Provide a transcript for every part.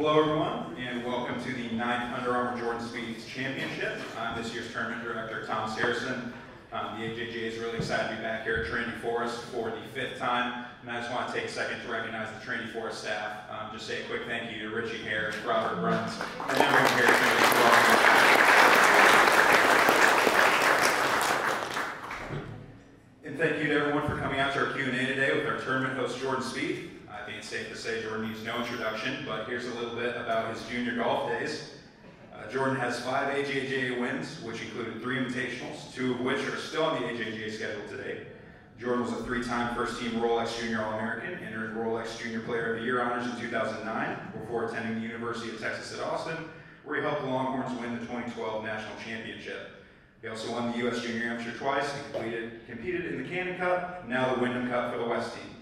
Hello, everyone, and welcome to the ninth Under Armour Jordan Spieth Championship. I'm this year's tournament director, Thomas Harrison. Um, the AJGA is really excited to be back here at Trinity Forest for the fifth time, and I just want to take a second to recognize the Trinity Forest staff. Um, just say a quick thank you to Richie Harris, Robert Bruns, and everyone here at. And thank you to everyone for coming out to our Q&A today with our tournament host, Jordan Spieth. I think it's safe to say Jordan needs no introduction, but here's a little bit about his junior golf days. Uh, Jordan has five AJGA wins, which included three invitationals, two of which are still on the AJGA schedule today. Jordan was a three-time first-team Rolex Junior All-American, entered Rolex Junior Player of the Year honors in 2009 before attending the University of Texas at Austin, where he helped the Longhorns win the 2012 National Championship. He also won the U.S. Junior Amateur twice and completed, competed in the Canon Cup, now the Wyndham Cup for the West team.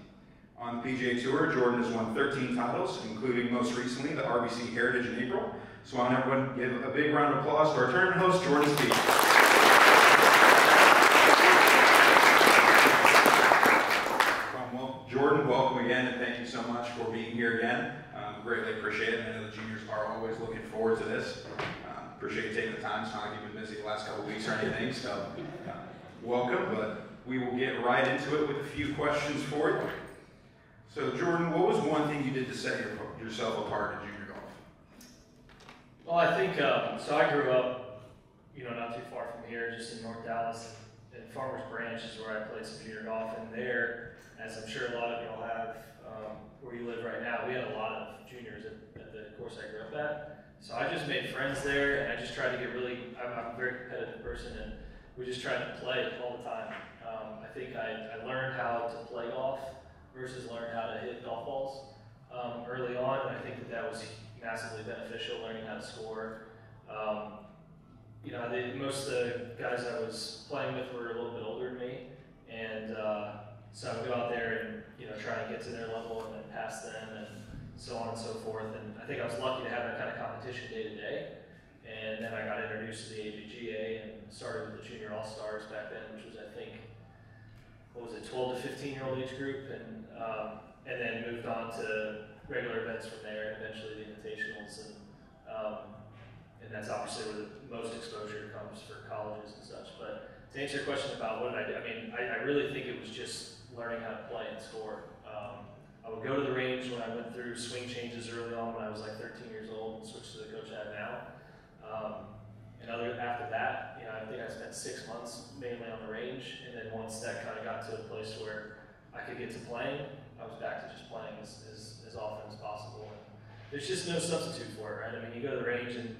On the PGA Tour, Jordan has won 13 titles, including most recently the RBC Heritage in April. So I want everyone to give a big round of applause to our tournament host, Jordan well, Jordan, welcome again, and thank you so much for being here again. Um, greatly appreciate it. I know the juniors are always looking forward to this. Um, appreciate you taking the time. It's not like you've been busy the last couple weeks or anything, so uh, welcome. But we will get right into it with a few questions for you. So, Jordan, what was one thing you did to set your, yourself apart in junior golf? Well, I think um, so. I grew up, you know, not too far from here, just in North Dallas, and Farmers Branch is where I played some junior golf. And there, as I'm sure a lot of y'all have, um, where you live right now, we had a lot of juniors at, at the course I grew up at. So I just made friends there, and I just tried to get really. I'm, I'm a very competitive person, and we just tried to play all the time. Um, I think I, I learned how to play golf versus learn how to hit golf balls um, early on, and I think that that was massively beneficial, learning how to score. Um, you know, they, most of the guys I was playing with were a little bit older than me, and uh, so I would go out there and you know try and get to their level and then pass them and so on and so forth. And I think I was lucky to have that kind of competition day to day. And then I got introduced to the AJGA and started with the Junior All Stars back then, which was I think what was it, 12 to 15 year old age group, and um, and then moved on to regular events from there, and eventually the invitationals, and um, and that's obviously where the most exposure comes for colleges and such. But to answer your question about what did I do, I mean, I, I really think it was just learning how to play and score. Um, I would go to the range when I went through swing changes early on when I was like 13 years old and switched to the coach I have now. Um, and other after that, you know, I think I spent six months mainly on the range, and then once that kind of got to a place where I could get to playing, I was back to just playing as, as, as often as possible. And there's just no substitute for it, right? I mean, you go to the range, and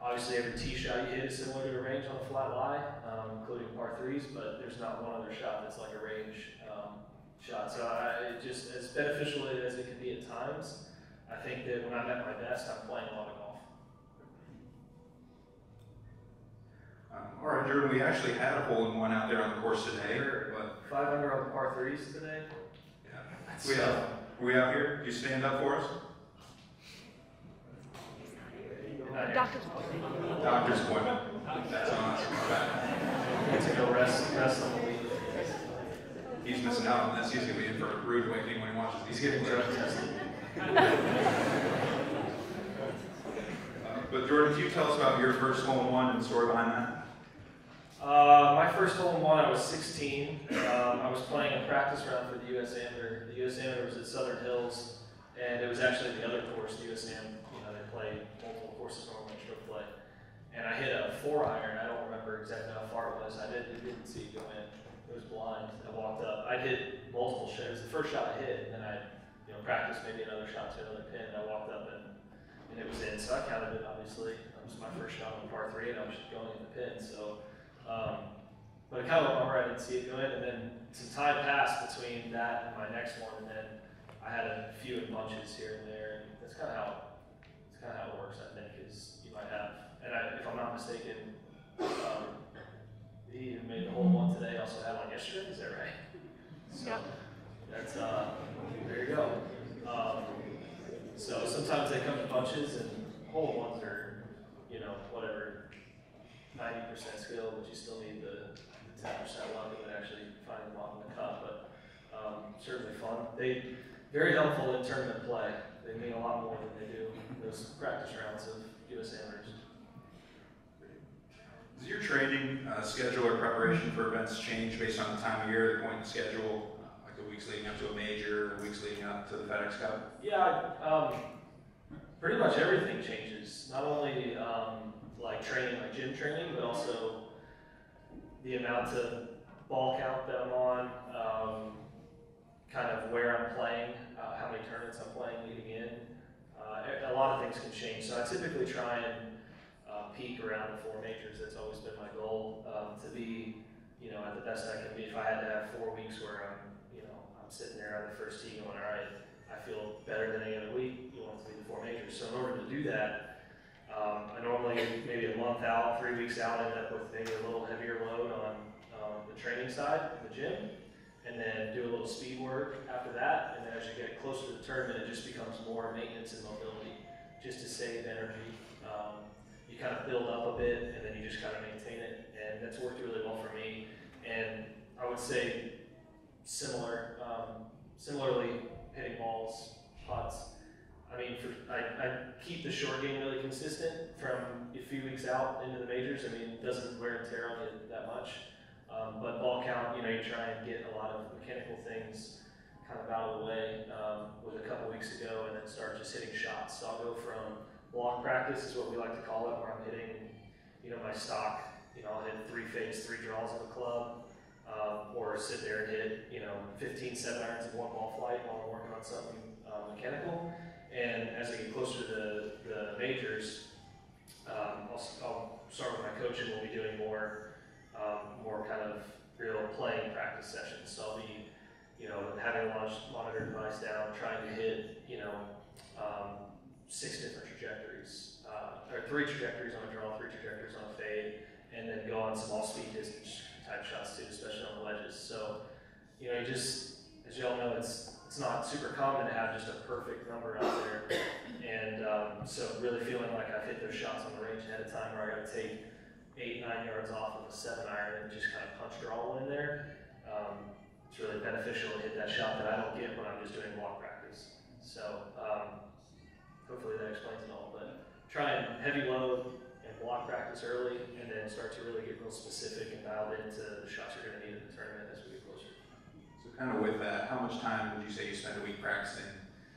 obviously every tee shot you hit is similar to a range on a flat lie, um, including par threes, but there's not one other shot that's like a range um, shot. So I, just as beneficial as it can be at times, I think that when I'm at my best, I'm playing a lot of Um, all right, Jordan, we actually had a hole in one out there on the course today, but Five under on the par threes today. yeah. we have, we out here. Do You stand up for us. Not here. Doctor's appointment. Doctor's appointment. That's on us. to go rest, rest on the week. He's missing out on this. He's gonna be in for a rude awakening when he watches these. He's getting drug tested. Uh, but Jordan, can you tell us about your first hole in one and the story behind that? Uh, my first hole in one, I was 16. Um, I was playing a practice round for the U.S. Amateur. The U.S. Amateur was at Southern Hills, and it was actually the other course, the U.S. Am. You know, they play multiple courses normally in play. And I hit a four iron. I don't remember exactly how far it was. I did, didn't see it go in. It was blind. I walked up. I hit multiple shots. It was the first shot I hit, and then I, you know, practiced maybe another shot to another pin. And I walked up and and it was in. So I counted it obviously. It was my first shot on par three, and I was just going in the pin. So, um, but it kind of went over. I didn't see it go in, and then some time passed between that and my next one, and then I had a few in bunches here and there, and that's kind of how it's kind of how it works. I think is you might have, and I, if I'm not mistaken, um, he even made the whole one today. Also had one yesterday. Is that right? So Yeah. that's uh, there you go. Um, so sometimes they come in bunches, and whole ones are, you know, whatever, ninety percent skill, but you still need the ten percent luck of it actually finding the bottom of the cup. But um, certainly fun. They very helpful in tournament play. They mean a lot more than they do those practice rounds of US Amateurs. Does your training uh, schedule or preparation for events change based on the time of year, the point in the schedule, uh, like the weeks leading up to a major, the weeks leading up to the FedEx Cup? Yeah, um, pretty much everything changes. Not only um, like training, like gym training, but also the amount of ball count that I'm on, um, kind of where I'm playing, uh, how many tournaments I'm playing leading in. Uh, a- lot of things can change. So I typically try and uh, peak around the four majors. That's always been my goal um, to be, you know, at the best I can be. If I had to have four weeks where I'm, you know, I'm sitting there on the first tee going, all right, I feel better than any other week. You want to be the four majors. So in order to do that, um, I normally maybe a month out, three weeks out, end up with maybe a little heavier load on um, the training side the gym, and then do a little speed work after that. And then as you get closer to the tournament, it just becomes more maintenance and mobility, just to save energy. Um, you kind of build up a bit, and then you just kind of maintain it, and that's worked really well for me. And I would say similar, um, similarly hitting balls, putts. I mean, for, I, I keep the short game really consistent from a few weeks out into the majors. I mean, it doesn't wear and tear on you that much. Um, but ball count, you know, you try and get a lot of mechanical things kind of out of the way. Um, a couple weeks ago, and then start just hitting shots. So I'll go from block practice is what we like to call it, where I'm hitting, you know, my stock. You know, I'll hit three fades, three draws of a club, um, or sit there and hit, you know, 15 seven irons in one ball flight while I'm working on something uh, mechanical. And as I get closer to the, the majors, um, I'll, I'll start with my coaching. We'll be doing more, um, more kind of real playing practice sessions. So I'll be, you know, having a monitor device down, trying to hit, you know, um, six different trajectories, uh, or three trajectories on a draw, three trajectories on a fade, and then go on some all-speed distance type shots too, especially on the wedges. So, you know, you just, as you all know, it's it's not super common to have just a perfect number out there, and um, so really feeling like I've hit those shots on the range ahead of time, where I got to take eight, nine yards off of a seven iron and just kind of punch draw one in there. Um, it's really beneficial to hit that shot that I don't get when I'm just doing block practice. So. Um, hopefully that explains it all. But try and heavy load and block practice early, and then start to really get real specific and dialed into the shots you're going to need in the tournament as we kind of with that, how much time would you say you spend a week practicing,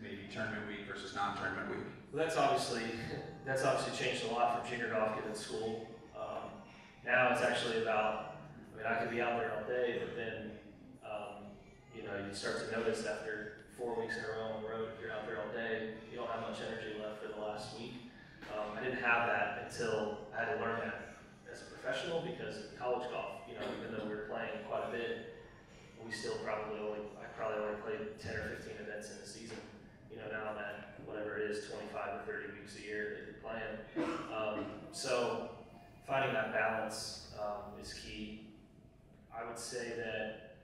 maybe tournament week versus non-tournament week? Well, that's obviously that's obviously changed a lot from junior golf given school. Um, now it's actually about. I mean, I could be out there all day, but then um, you know you start to notice after four weeks in a row on the road, you're out there all day, you don't have much energy left for the last week. Um, I didn't have that until I had to learn that as a professional because college golf, you know, even though we were playing quite a bit, we still probably only, I probably only played 10 or 15 events in the season. You know, now I'm whatever it is, 25 or 30 weeks a year that you're playing. Um, so finding that balance um, is key. I would say that,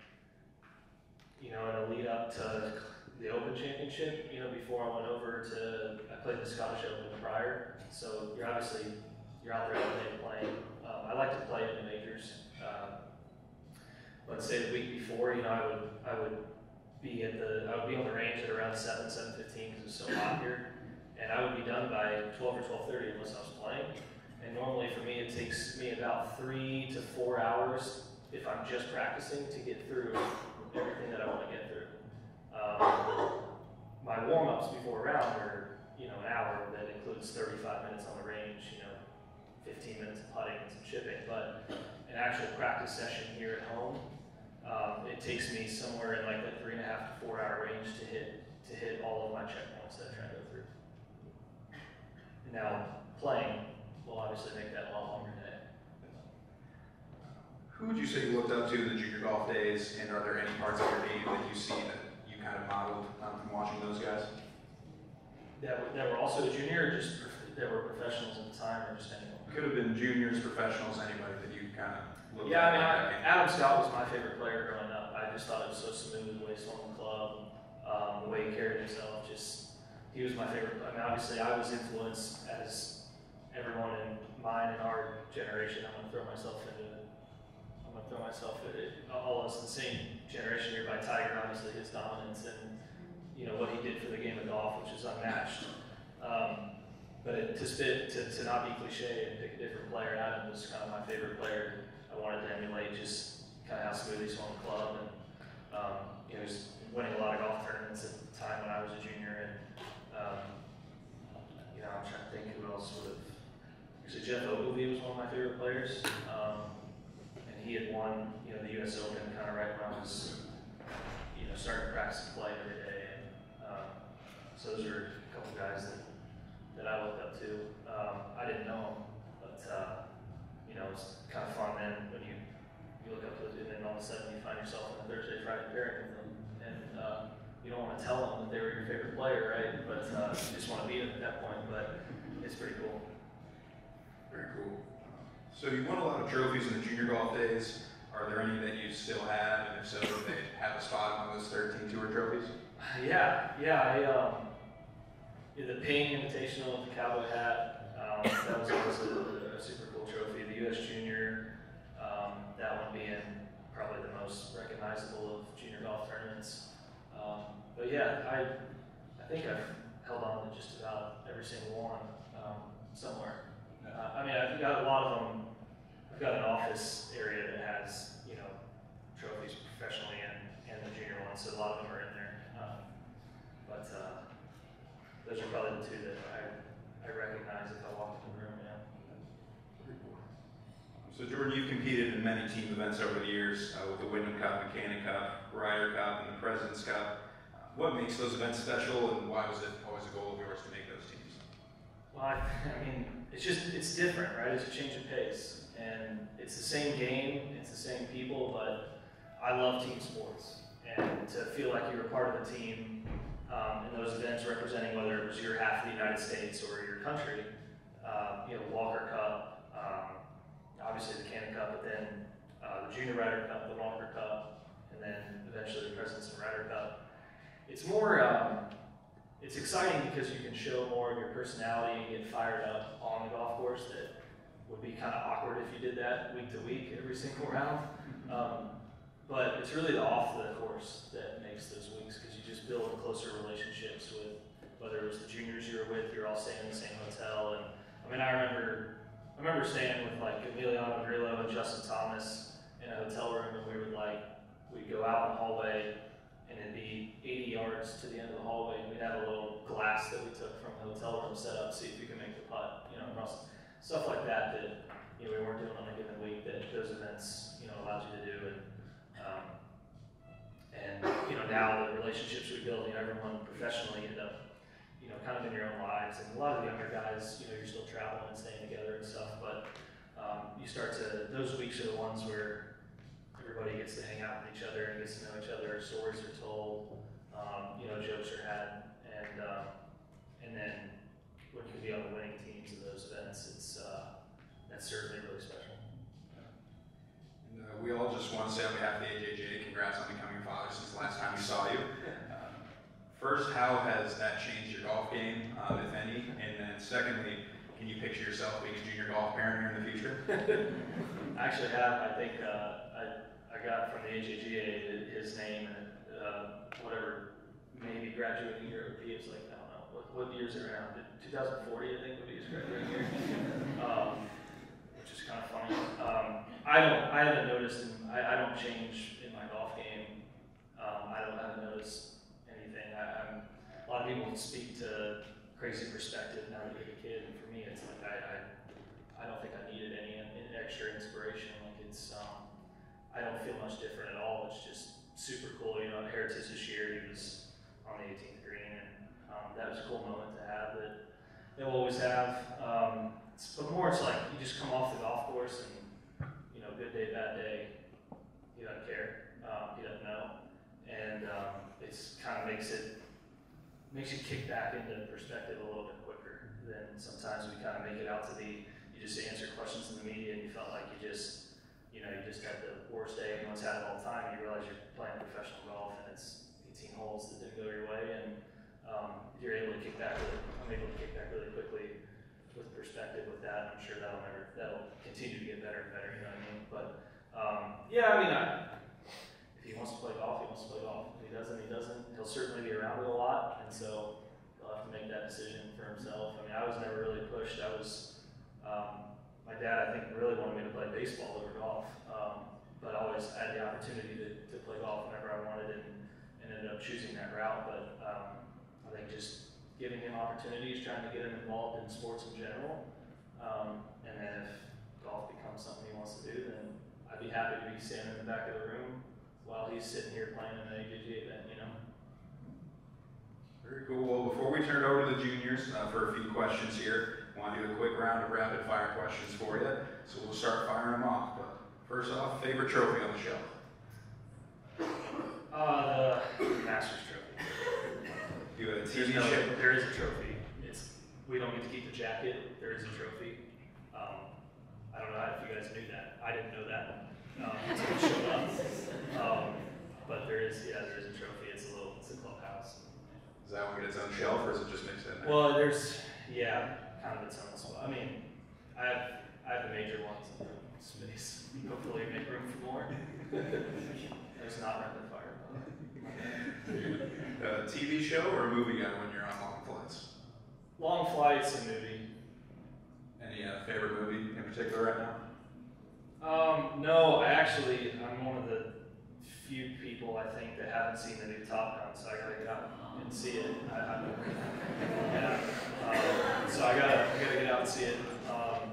you know, in a lead up to the Open Championship, you know, before I went over to, I played the Scottish Open prior, so you're obviously, you're out there all day playing. Um, I like to play in the majors. Uh, but say the week you know, I would, I would be at the, I would be on the range at around seven, seven fifteen, because it's so hot here. And I would be done by twelve or twelve thirty unless I was playing. And normally for me, it takes me about three to four hours if I'm just practicing to get through everything that I want to get through. Um, my warm-ups before a round are, you know, an hour that includes 35 minutes on the range, you know, 15 minutes of putting and some chipping. But an actual practice session here at home, um, it takes me somewhere in like that three and a half to four hour range to hit to hit all of my checkpoints that I try to go through. Now, playing will obviously make that a lot longer day. Who would you say you looked up to in the junior golf days, and are there any parts of your game that you see that you kind of modeled um, from watching those guys? That were, that were also a junior, or just that were professionals at the time, or just anyone? Could have been juniors, professionals, anybody that you kind of looked Yeah, I mean, I. Adam Scott was my favorite player growing up. I just thought it was so smooth, the way he swung the club, um, the way he carried himself. Just he was my favorite. I mean, obviously, I was influenced as everyone in mine and our generation. I'm gonna throw myself into. I'm gonna throw myself at. All of us the same generation here by Tiger. Obviously, his dominance and you know what he did for the game of golf, which is unmatched. Um, but it, to spit, to, to not be cliche and pick a different player, Adam was kind of my favorite player. I wanted to emulate just kind of how smooth he swung the club, and um, you know, he was winning a lot of golf tournaments at the time when I was a junior, and um, you know, I'm trying to think who else would have. Actually, Geoff Ogilvy was one of my favorite players, um, and he had won, you know, the U.S. Open kind of right when I was, you know, starting to practice play every day, and um, so those are a couple guys that that I looked up to. Um, I didn't know them, but uh, you know, it's kind of fun then when you you look up to and then all of a sudden you find yourself in a Thursday Friday pairing with them, and uh, you don't want to tell them that they were your favorite player, right? But uh, you just want to beat them at that point. But it's pretty cool. Very cool. So you won a lot of trophies in the junior golf days. Are there any that you still have? And if so, do they have a spot among those 13 tour trophies? Yeah, yeah. I um, the Ping Invitational with the cowboy hat. Um, that was always a, a super cool trophy. The U.S. Junior, um, that one being probably the most recognizable of junior golf tournaments. Um, but yeah, I I think I've held on to just about every single one um, somewhere. Uh, I mean, I've got a lot of them. I've got an office area that has you know trophies professionally and and the junior ones, so a lot of them are in there. Um, but uh, those are probably the two that I, I recognize if I walk in the room, yeah. So Jordan, you've competed in many team events over the years uh, with the Wyndham Cup, Mechanic Cup, Ryder Cup, and the President's Cup. What makes those events special, and why was it always a goal of yours to make those teams? Well, I, I mean, it's just, it's different, right? It's a change of pace. And it's the same game, it's the same people, but I love team sports. And to feel like you're a part of a team um, in those events representing whether it was your half of the United States or your country, uh, you know, Walker Cup, um, obviously the Canon Cup, but then uh, the Junior Ryder Cup, the Walker Cup, and then eventually the President's and Ryder Cup. It's more, um, it's exciting because you can show more of your personality and get fired up on the golf course that would be kind of awkward if you did that week to week every single round. Um, but it's really the off the course that makes those weeks because you just build closer relationships with whether it was the juniors you were with, you're all staying in the same hotel. And I mean, I remember, I remember staying with like Emiliano Grillo and Justin Thomas in a hotel room, and we would like, we'd go out in the hallway, and it'd be 80 yards to the end of the hallway, and we'd have a little glass that we took from the hotel room set up, see if we could make the putt, you know, across stuff like that that you know we weren't doing on a given week that those events you know allowed you to do and um, and you know now the relationships we build you know everyone professionally end up you know kind of in your own lives and a lot of the younger guys you know you're still traveling and staying together and stuff but um, you start to those weeks are the ones where everybody gets to hang out with each other and gets to know each other stories are told um, you know jokes are had and um, and then when you can be on the winning teams of those events, it's uh, that's certainly really special. And, uh, we all just want to say on behalf of the AJGA, congrats on becoming a father since the last time we saw you. Uh, first, how has that changed your golf game, uh, if any? And then secondly, can you picture yourself being a junior golf parent here in the future? I actually have. I think uh, I I got from the AJGA his name and uh, whatever maybe graduating year would be. It's like I don't know what what years around. 2040 I think would be his graduating year, um, which is kind of funny. Um, I don't I haven't noticed. In, I, I don't change in my golf game. Um, I don't I haven't noticed anything. I, I'm a lot of people speak to crazy perspective now that you have a kid, and for me, it's like I, I, I don't think I needed any, any extra inspiration. Like it's, um, I don't feel much different at all. It's just super cool. You know, Heritage this year, he was on the 18th green, and um, that was a cool moment to have that they'll always have. Um, but more, it's like you just come off the golf course and you know, good day, bad day. He doesn't care. Um, he doesn't know, and um, it's kind of makes it makes you kick back into perspective a little bit quicker than sometimes we kind of make it out to be. You just answer questions in the media, and you felt like you just, you know, you just had the worst day. Everyone's had it all time. You realize you're playing professional golf, and it's 18 holes that didn't go your way, and um, you're able to kick back. Really, I'm able to kick back really quickly with perspective with that. I'm sure that'll never, that'll continue to get better and better. You know what I mean? But um, yeah, I mean, I, if he wants to play golf, he wants to play golf. If he doesn't, he doesn't. He'll certainly be around it a lot, and so he'll have to make that decision for himself. I mean, I was never really pushed. I was, um, my dad, I think, really wanted me to play baseball over golf, um, but I always had the opportunity to, to play golf whenever I wanted and, and ended up choosing that route. But um, I think just giving him opportunities, trying to get him involved in sports in general, um, and then if golf becomes something he wants to do, then I'd be happy to be standing in the back of the room while he's sitting here playing in an AJGA event, you know? Very cool. Well, before we turn it over to the juniors uh, for a few questions here, want to do a quick round of rapid fire questions for you. So we'll start firing them off. But first off, favorite trophy on the shelf? Uh, the Masters trophy. You a TV no, show? there is a trophy. It's, we don't get to keep the jacket, there is a trophy. Um, I don't know if you guys knew that, I didn't know that, um, until it showed up. Um, but there is, yeah, there is a trophy, it's a little, it's a clubhouse. Does that one get its own shelf or is it just mixed in there? Well, there's, yeah, kind of its own spot. I mean, I have, I have the major ones in the space. Hopefully make room for more. There's not rapid fire. a TV show or a movie guy when you're on long flights? Long flights and movie. Any uh, favorite movie in particular right now? Um, no, I actually, I'm one of the few people I think that haven't seen the new Top Gun, so I gotta get out and see it. I, I, yeah, um, so I gotta, I gotta get out and see it. Um,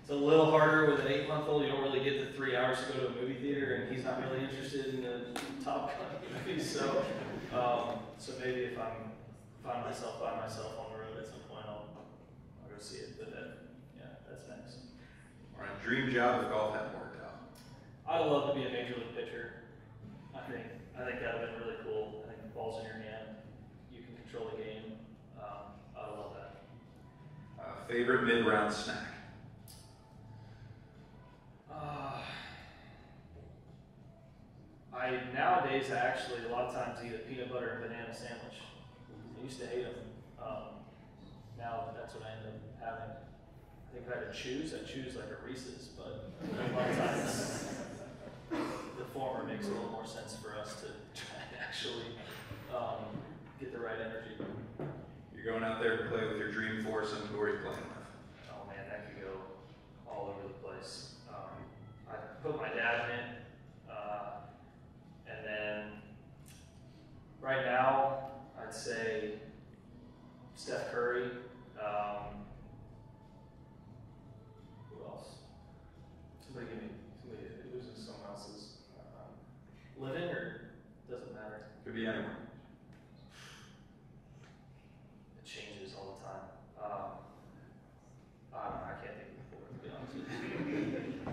it's a little harder with an eight-month-old. You don't really get the three hours to go to a movie theater, and he's not really interested in the Top Gun movie. So, um, so maybe if I'm find myself by myself on the road at some point, I'll, I'll go see it. But that, yeah, that's next. All right, dream job if golf hadn't worked out. I'd love to be a major league pitcher. I think I think that would have been really cool. I think the ball's in your hand. You can control the game. Um, I would love that. Uh, favorite mid-round snack? Uh, I nowadays I actually a lot of times eat a peanut butter and banana sandwich. I used to hate them. Um, now that's what I end up having. I think if I had to choose, I'd choose like a Reese's, but a lot of times the former makes a little more sense for us to try and actually um, get the right energy. You're going out there to play with your dream foursome. Who are you playing with? Oh man, that could go all over the place. Um, I put my dad in it, uh, and then right now I'd say Steph Curry. Um, who else? Somebody give me somebody who's in someone else's. Living or doesn't matter. Could be anyone. It changes all the time. Um, I don't know. I can't think of the four to be honest with you.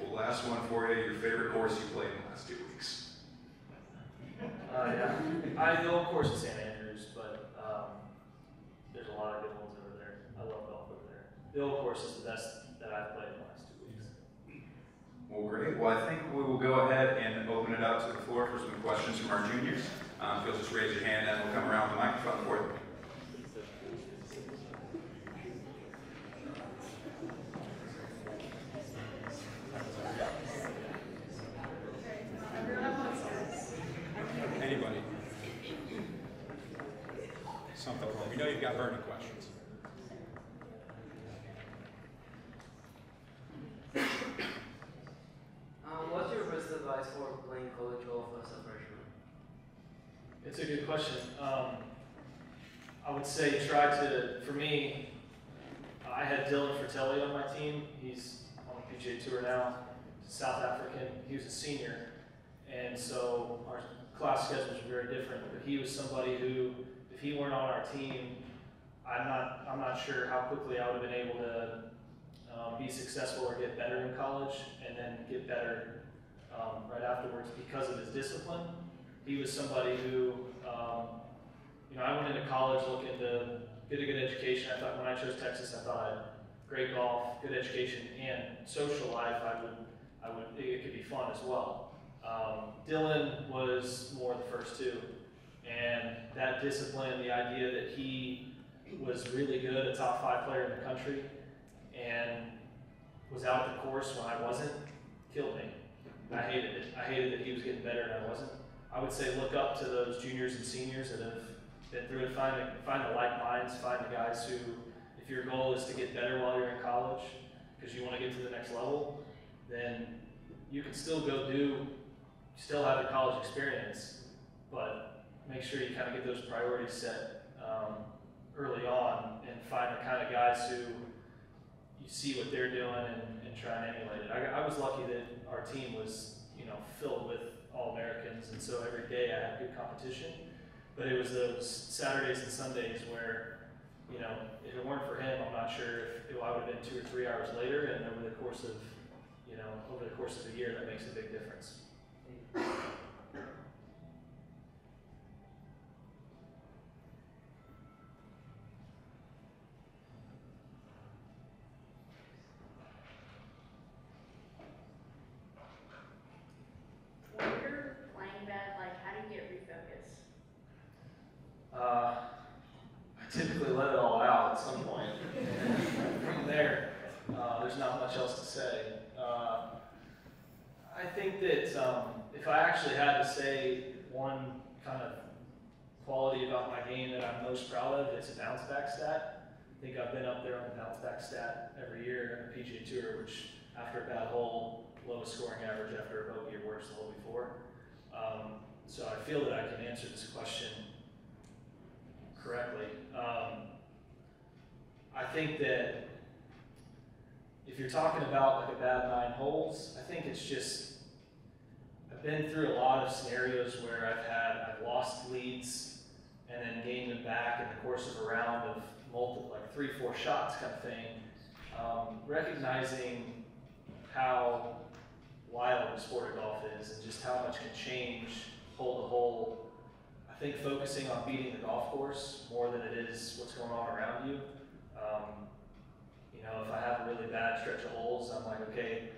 Well, last one for you. Your favorite course you played in the last two weeks? Uh, yeah, I go of course to St. Andrews, but um, there's a lot of good ones over there. I love golf over there. The old course is the best that I've played in the last two weeks. Well, great. Well, I think we will go ahead and open it up to the floor for some questions from our juniors. Um, if you'll just raise your hand, and we'll come around the microphone for you. Anybody? Something wrong. We know you've got burning questions. Um, what's your best advice for playing college golf as a freshman? It's a good question. Um, I would say try to, for me, I had Dylan Frittelli on my team. He's on the PGA Tour now, South African. He was a senior. And so our class schedules were very different. But he was somebody who, if he weren't on our team, I'm not, I'm not sure how quickly I would have been able to um, be successful or get better in college and then get better um, right afterwards because of his discipline he was somebody who, um, you know, I went into college looking to get a good education. I thought when I chose Texas, I thought great golf, good education, and social life. I would, I would, it could be fun as well. Um, Dylan was more the first two, and that discipline, the idea that he was really good, a top five player in the country, and was out the course when I wasn't, killed me. I hated it. I hated that he was getting better and I wasn't. I would say look up to those juniors and seniors that have been through it. Find find the like minds. Find the guys who, if if your goal is to get better while you're in college, because you want to get to the next level, then you can still go do, still have the college experience, but make sure you kind of get those priorities set um, early on and find the kind of guys who you see what they're doing and, and try and emulate it. I, I was lucky that our team was, you know, filled with all Americans, and so every day I had good competition. But it was those Saturdays and Sundays where, you know, if it weren't for him, I'm not sure if I would have been two or three hours later. And over the course of, you know, over the course of a year, that makes a big difference. When you're playing bad, like, how do you get refocused? Uh, I typically let it all out at some point. From there, uh, there's not much else to say. Uh, I think that um, if I actually had to say one kind of quality about my game that I'm most proud of, it's a bounce back stat. I think I've been up there on the bounce back stat every year in the PGA Tour, which after a bad hole, lowest scoring average after a bogey or worse the hole before. Um, so I feel that I can answer this question correctly. Um, I think that if you're talking about like a bad nine holes, I think it's just I've been through a lot of scenarios where I've had I've lost leads and then gained them back in the course of a round of multiple like three four shots kind of thing. Um, recognizing how wild the sport of golf is and just how much can change hole to hole I think focusing on beating the golf course more than it is what's going on around you. Um, you know, if I have a really bad stretch of holes, I'm like, okay,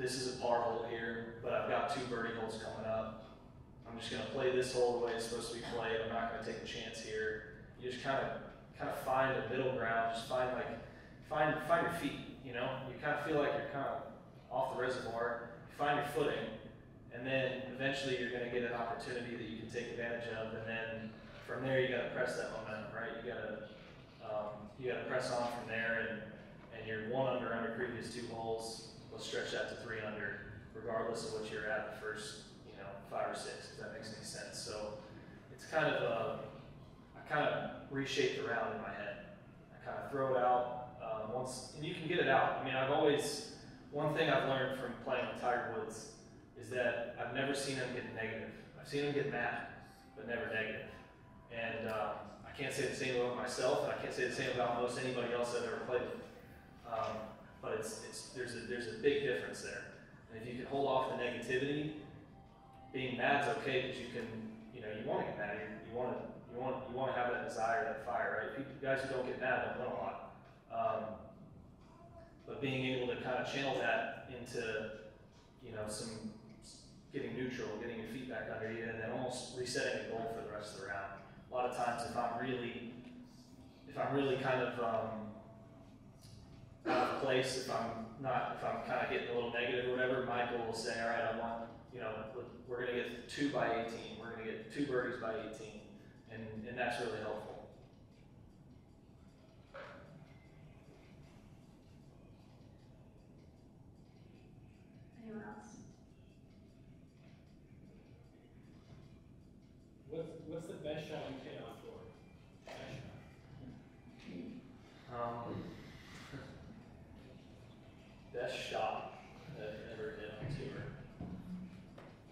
this is a par hole here, but I've got two birdie holes coming up. I'm just going to play this hole the way it's supposed to be played. I'm not to take a chance here. You just kind of kind of find a middle ground. Just find like find find your feet. You know, you kind of feel like you're kind of off the reservoir. You find your footing, and then eventually you're going to get an opportunity that you can take advantage of, and then from there you got to press that momentum, right? You got to um, you got to press on from there, and and you're one under under previous two holes. Let's stretch that to three under, regardless of what you're at the first, you know, five or six. If that makes any sense. So it's kind of uh, I kind of reshape the round in my head. I kind of throw it out um, once, and you can get it out. I mean, I've always one thing I've learned from playing with Tiger Woods is that I've never seen him get negative. I've seen him get mad, but never negative. And um, I can't say the same about myself, and I can't say the same about most anybody else I've ever played with. Um, but it's, it's, there's, a, there's a big difference there. And if you can hold off the negativity, being mad's okay because you can, you know, you want to get mad. You, you want to, you want, you want to have that desire, that fire, right? People, guys who don't get mad don't win a lot. Um, but being able to kind of channel that into, you know, some getting neutral, getting your feet back under you, and then almost resetting a goal for the rest of the round. A lot of times, if I'm really, if I'm really kind of um, out of place, if I'm not, if I'm kind of getting a little negative or whatever, goal will say, all right, I want, you know, we're going to get two by 18, we're going to get two birdies by 18, and, and that's really helpful. Anyone else? What's, what's the best shot you hit on tour? Best shot. Um, best shot that I've ever hit on tour.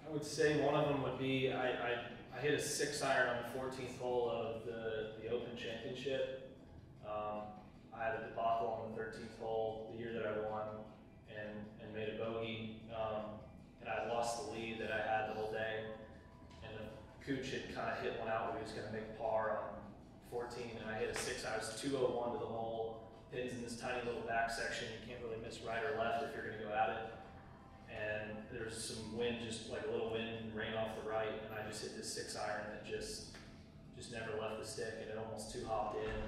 I would say one of them would be I, I, I hit a six iron on the 14th hole of the, the Open Championship. Um, I had a debacle on the 13th hole the year that I won and, and made a bogey. Um, and I lost the lead that I had the whole day. And the Cooch had kind of hit one out where he was going to make par on 14, and I hit a six. I was 201 to the hole. Pins in this tiny little back section. You can't really miss right or left if you're going to go at it. iron that just just never left the stick, and it almost too hopped in,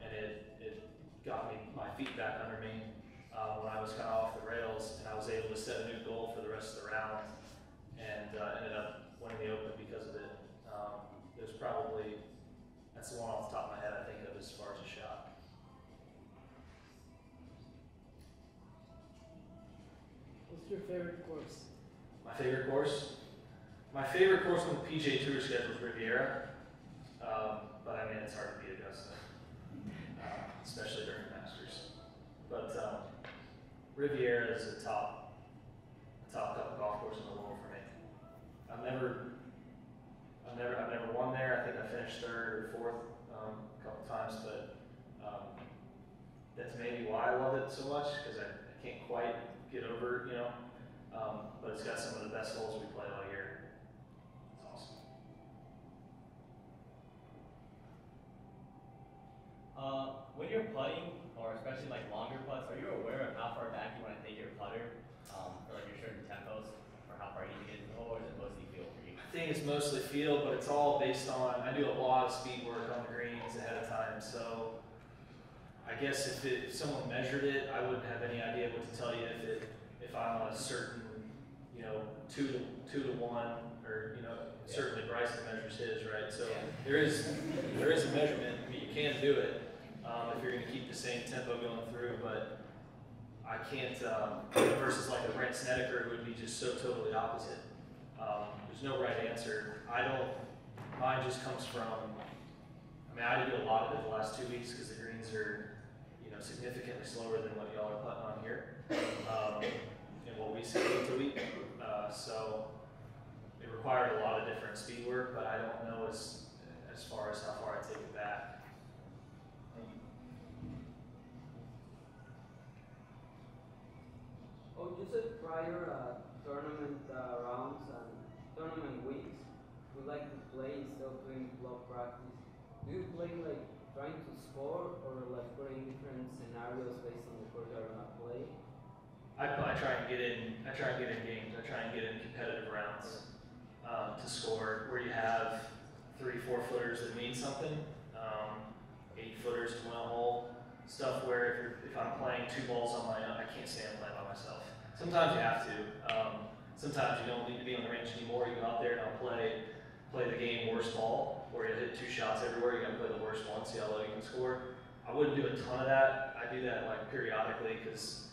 and it it got me my feet back under me uh, when I was kind of off the rails, and I was able to set a new goal for the rest of the round, and uh, ended up winning the Open because of it. Um, it was probably that's the one off the top of my head I think of as far as a shot. What's your favorite course? My favorite course? My favorite course on the PGA Tour schedule is Riviera. Um, but I mean, it's hard to beat Augusta, uh, especially during the Masters. But um, Riviera is a top, top couple golf course in the world for me. I've never, I've never, I've never won there. I think I finished third or fourth um, a couple times, but um, that's maybe why I love it so much because I, I can't quite get over, you know. Um, but it's got some of the best holes we play all year. It's awesome. Uh, when you're putting, or especially like longer putts, are you aware of how far back you want to take your putter um, for like your certain tempos, or how far you need to get in the hole, or is it mostly feel for you? I think it's mostly field, but it's all based on, I do a lot of speed work on the greens ahead of time, so I guess if it, if someone measured it, I wouldn't have any idea what to tell you if it, if I'm on a certain, you know, two to, two to one, or, you know, certainly Bryson measures his, right? So Yeah. there is, there is a measurement, mean, you can do it, um, if you're gonna keep the same tempo going through, but I can't, um, versus like a Brandt Snedeker would be just so totally opposite. Um, there's no right answer. I don't, mine just comes from, I mean, I do a lot of it the last two weeks because the greens are, you know, significantly slower than what y'all are putting on here. Um, and what we see week to week. Uh, so it required a lot of different speed work, but I don't know as, as far as how far I take it back. You said prior uh, tournament uh, rounds and tournament weeks, we like to play instead of doing block practice. Do you play like trying to score or like putting different scenarios based on the course you're gonna play? I, I try and get in. I try and get in games. I try and get in competitive rounds um, to score where you have three, four footers that mean something, um, eight footers to win a hole. Stuff where if, if I'm playing two balls on my own, I can't stand playing by myself. Sometimes you have to. Um, sometimes you don't need to be on the range anymore. You go out there and I'll play play the game worst ball, where you hit two shots everywhere. You got to play the worst one, see how low you can score. I wouldn't do a ton of that. I do that like periodically because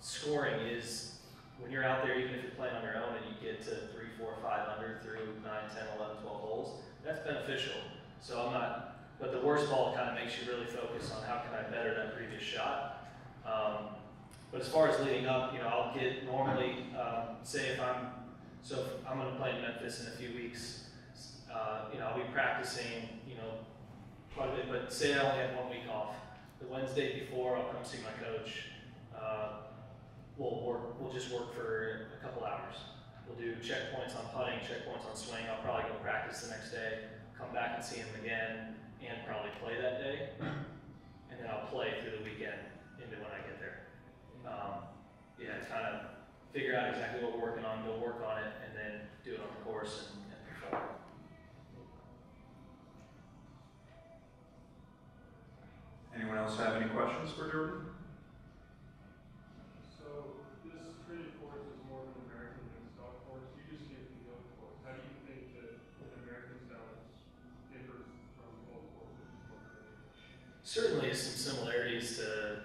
scoring is when you're out there, even if you're playing on your own and you get to three, four, five under through 9, 10, 11, 12 holes, that's beneficial. So I'm not, but the worst ball kind of makes you really focus on how can I better that previous shot. Um, but as far as leading up, you know, I'll get normally, um, say if I'm, so if I'm going to play in Memphis in a few weeks, uh, you know, I'll be practicing, you know, quite a bit, but say I only have one week off. The Wednesday before, I'll come see my coach. Uh, we'll work, we'll just work for a couple hours. We'll do checkpoints on putting, checkpoints on swing. I'll probably go practice the next day, come back and see him again, and probably play that day. And then I'll play through the weekend into when I get there. Um, yeah, kind of figure out exactly what we're working on, go work on it, and then do it on the course and, and perform. Anyone else have any questions for Jordan? So this treated course is more of an American than stock course. You just gave the field course. How do you think that an American style differs from both courses? Certainly some similarities to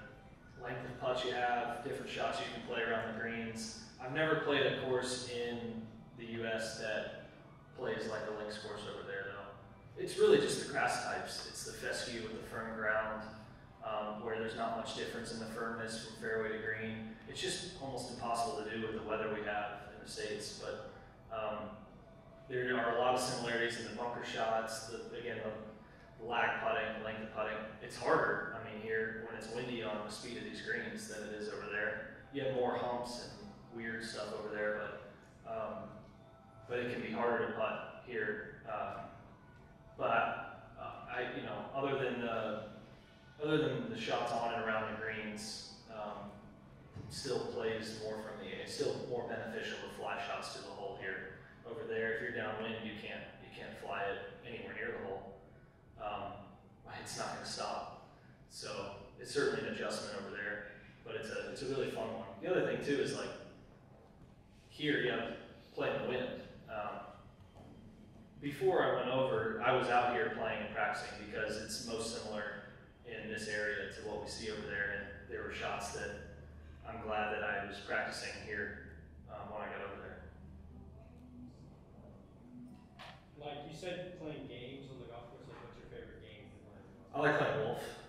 length of putts you have, different shots you can play around the greens. I've never played a course in the U.S. that plays like a links course over there, though. It's really just the grass types. It's the fescue with the firm ground, um, where there's not much difference in the firmness from fairway to green. It's just almost impossible to do with the weather we have in the states. But um, there are a lot of similarities in the bunker shots. The, again, the lag putting, length of putting. It's harder. Mean, here when it's windy on the speed of these greens than it is over there. You have more humps and weird stuff over there, but um, but it can be harder to putt here. Uh, but uh, I, you know, other than the other than the shots on and around the greens, um, still plays more from the. It's still more beneficial to fly shots to the hole here. Over there, if you're downwind, you can't you can't fly it anywhere near the hole um, it's not going to stop. So it's certainly an adjustment over there, but it's a it's a really fun one. The other thing too is like here you have to play in the wind. Um, before I went over, I was out here playing and practicing because it's most similar in this area to what we see over there, and there were shots that I'm glad that I was practicing here um, when I got over there. Like you said, playing games on the golf course, like what's your favorite game? I like playing Wolf.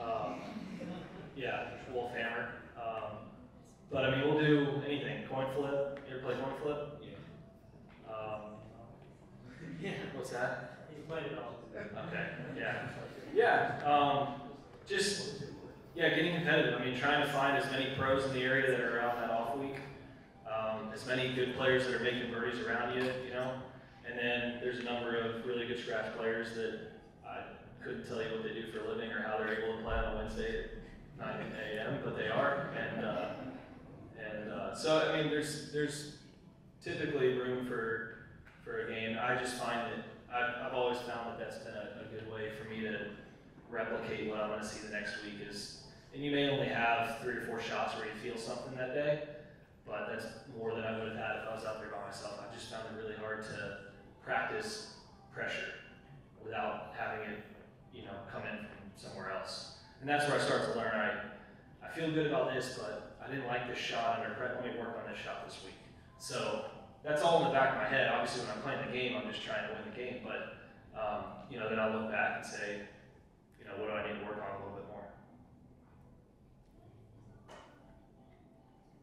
Um, yeah, Wolf Hammer. Um, but I mean, we'll do anything. Coin flip. You ever play coin flip? Yeah. Um, Yeah. what's that? You played it all. Okay. Yeah. Yeah. Um, just yeah, getting competitive. I mean, trying to find as many pros in the area that are around that off week. Um, as many good players that are making birdies around you, you know. And then there's a number of really good scratch players that I couldn't tell you what they do for a living or how they're able to play on a Wednesday at 9 a.m. But they are, and uh, and uh, so I mean, there's there's typically room for for a game. I just find that I've, I've always found that that's been a, a good way for me to replicate what I want to see the next week. Is and you may only have three or four shots where you feel something that day, but that's more than I would have had if I was out there by myself. I just found it really hard to practice pressure without having it, you know, come in from somewhere else. And that's where I start to learn. I, I feel good about this, but I didn't like this shot under prep. Let me work on this shot this week. So that's all in the back of my head. Obviously, when I'm playing the game, I'm just trying to win the game. But um, you know, then I look back and say, you know, what do I need to work on a little bit more?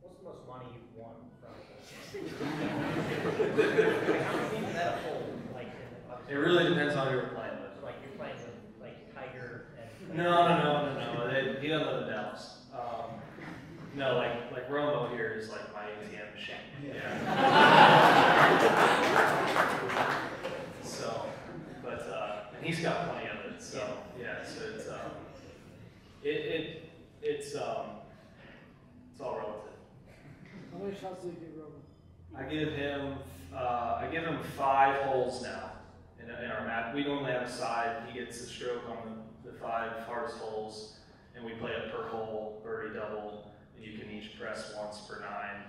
What's the most money you've won from like, how many games is that a hole? Like, It really depends on who you're playing with. like you're playing with like Tiger and. No, no, no, no, no. They, he doesn't live in Dallas. Um, no, like like Romo here is like my ATM machine. Yeah. so, but uh, and he's got plenty of it. So yeah, so it's um, it it it's um, it's all relative. How many shots do you give Romo? I give him uh, I give him five holes now in, in our map. We normally have a side. He gets a stroke on the, the five hardest holes, and we play a per hole birdie double, and you can each press once per nine.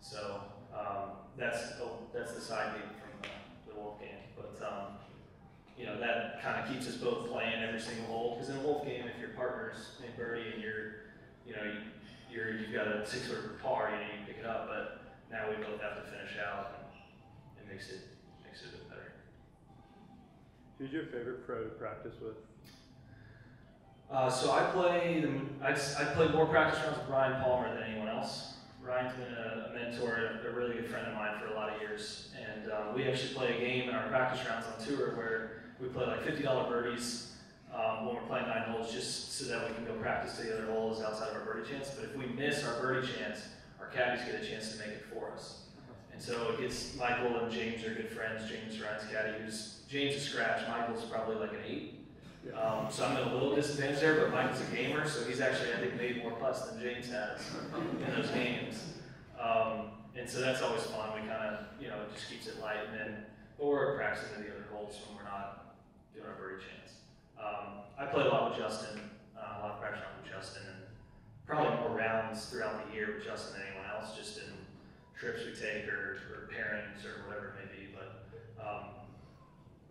So um, that's the, that's the side game from the, the Wolf game. But um, you know that kind of keeps us both playing every single hole. Because in a Wolf game, if your partner's in birdie and you're you know you, you're you've got a six foot par, you know you pick it up, but now we both have to finish out, and it makes it makes it a bit better. Who's your favorite pro to practice with? Uh, so I play the I, I play more practice rounds with Ryan Palmer than anyone else. Ryan's been a, a mentor, a, really good friend of mine for a lot of years, and um, we actually play a game in our practice rounds on tour where we play like fifty dollar birdies um, when we're playing nine holes, just so that we can go practice the other holes outside of our birdie chance. But if we miss our birdie chance, our caddies get a chance to make it for us. And so it gets Michael and James are good friends. James Ryan's caddy, who's James is scratch. Michael's probably like an eight. Um, so I'm at a little disadvantage there, but Michael's a gamer, so he's actually I think made more putts than James has in those games. Um, and so that's always fun. We kind of you know it just keeps it light, and then but we're practicing the other holes when we're not doing our birdie chance. Um, I play a lot with Justin, uh, a lot of practice with Justin, and probably more rounds throughout the year with Justin than anyone else, just in trips we take or, or pairings or whatever it may be. But um,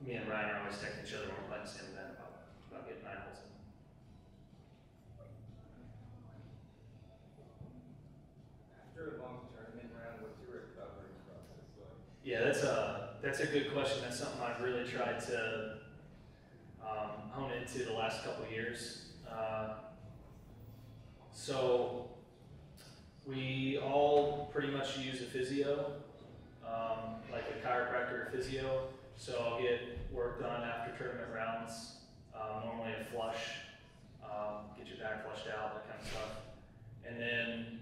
me and Ryan are always texting each other when we're playing the same event about, about getting nine holes in. After a long tournament round, what's your recovery process like? Yeah, that's a that's a good question. That's something I've really tried to um, hone into the last couple years. Uh, so we all pretty much use a physio, um, like a chiropractor or physio. So I'll get work done after tournament rounds. Um, normally a flush, um, get your back flushed out, that kind of stuff. And then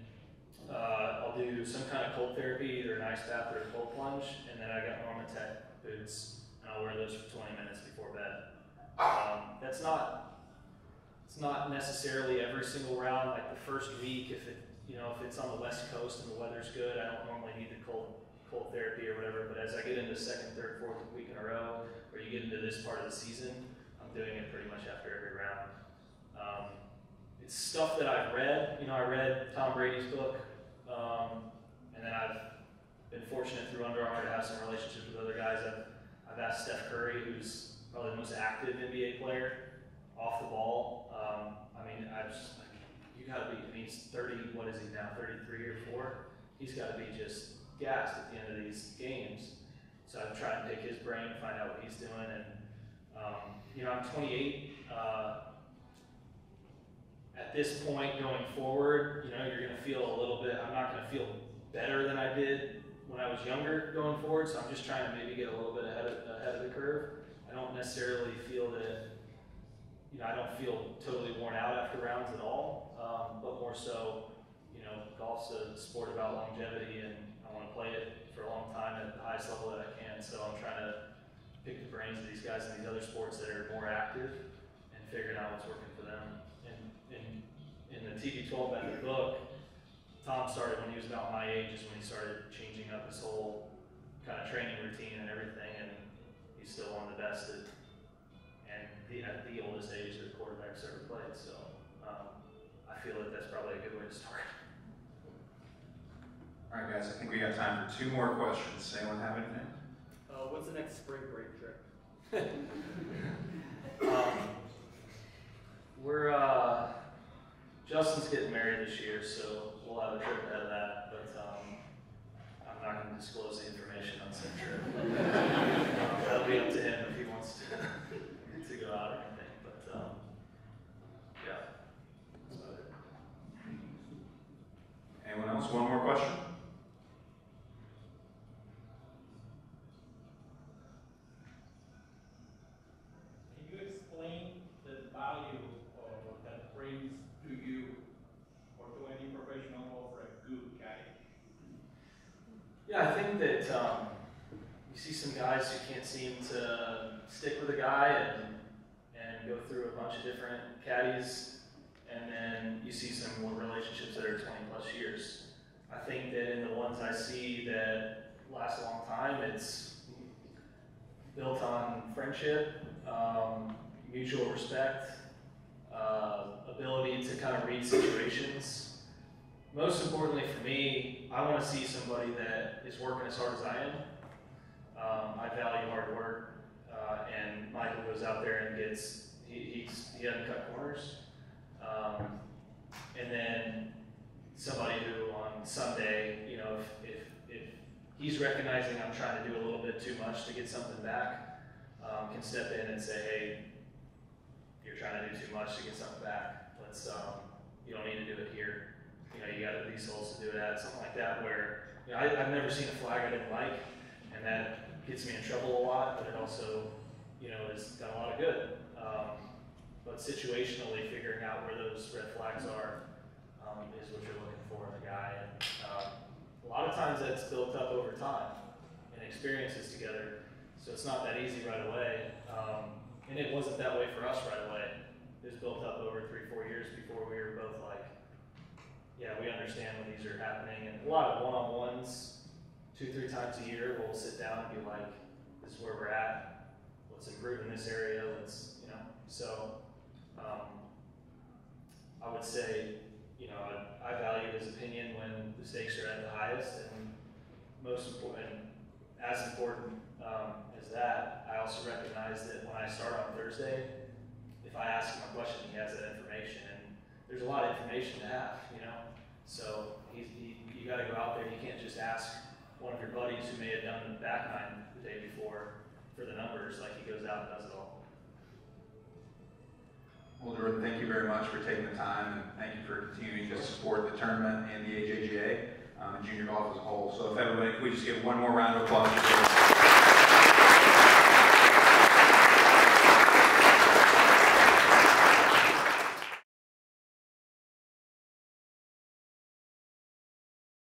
uh, I'll do some kind of cold therapy, either an ice bath or a cold plunge, and then I got Normatec boots, and I'll wear those for 20 minutes before bed. Um, that's not, it's not necessarily every single round. Like the first week, if it, you know, if it's on the west coast and the weather's good, I don't normally need the cold, cold therapy or whatever. But as I get into second, third, fourth week in a row, or you get into this part of the season, doing it pretty much after every round. Um, it's stuff that I've read. You know, I read Tom Brady's book, um, and then I've been fortunate through Under Armour to have some relationships with other guys. I've, I've asked Steph Curry, who's probably the most active NBA player off the ball. Um, I mean, I just like, you got to be. I mean, he's 30. What is he now? 33 or four. he's got to be just gassed at the end of these games. So I'm trying to pick his brain, and find out what he's doing, and um, you know, I'm 28. Uh, at this point going forward, you know, you're going to feel a little bit. I'm not going to feel better than I did when I was younger going forward. So I'm just trying to maybe get a little bit ahead of, ahead of the curve. I don't necessarily feel that, you know, I don't feel totally worn out after rounds at all. Um, but more so, you know, golf's a sport about longevity, and I want to play it for a long time at the highest level that I can. So I'm trying to pick the brains of these guys in these other sports that are more active and figuring out what's working for them. And in, in the TB12 method book, Tom started when he was about my age, is when he started changing up his whole kind of training routine and everything, and he's still one of the best at, and the, at the oldest age that quarterbacks ever played. So um, I feel that that's probably a good way to start. All right, guys, I think we got time for two more questions. Anyone have anything? Uh, what's the next spring break trip? Um, we're uh, Justin's getting married this year, so we'll have a trip ahead of that. But um, I'm not going to disclose the information on said trip. um, that'll be up to him if he wants to to go out or anything. But um, yeah, that's about it. Anyone else? One more question? Can you explain the value of, that brings to you or to any professional golfer a good caddy? Yeah, I think that um, you see some guys who can't seem to stick with a guy and and go through a bunch of different caddies, and then you see some relationships that are 20 plus years. I think that in the ones I see that last a long time, it's built on friendship, um, mutual respect, uh, ability to kind of read situations. Most importantly for me, I want to see somebody that is working as hard as I am. Um, I value hard work, uh, and Michael goes out there and gets he he doesn't cut corners. Um, and then somebody who on Sunday, you know, if, if, if he's recognizing I'm trying to do a little bit too much to get something back, um, can step in and say, hey, you're trying to do too much to get something back. Let's, um, you don't need to do it here. You know, you got these holes to do it at, something like that, where, you know, I, I've never seen a flag I didn't like, and that gets me in trouble a lot, but it also, you know, has done a lot of good. Um, but situationally, figuring out where those red flags are um, is what you're looking for in guy. And um, a lot of times that's built up over time and experiences together. So it's not that easy right away. Um, and it wasn't that way for us right away. It was built up over three, four years before we were both like, yeah, we understand when these are happening. And a lot of one-on-ones, two, three times a year, we'll sit down and be like, this is where we're at. Let's improve in this area. Let's, you know, so um, I would say, you know, I, I value his opinion when the stakes are at the highest, and most important, as important um, as that, I also recognize that when I start on Thursday, if I ask him a question, he has that information, and there's a lot of information to have, you know. So he's, he, you got to go out there. You can't just ask one of your buddies who may have done the back nine the day before for the numbers. Like he goes out and does it all. Well, Jordan, thank you very much for taking the time, and thank you for continuing to support the tournament and the AJGA um, and junior golf as a whole. So if everybody, could we just give one more round of applause?